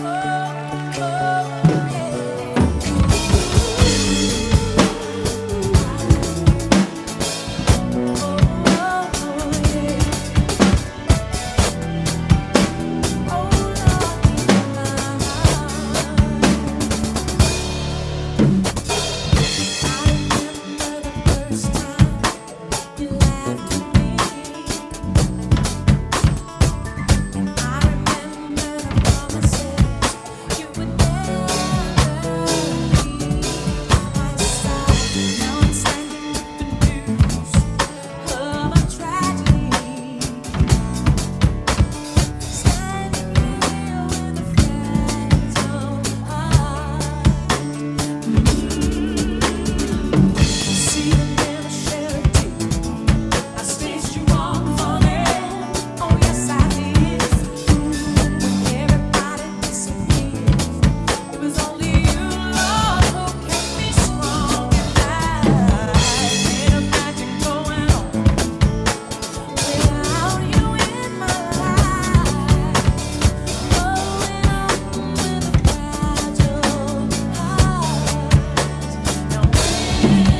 아 Thank you.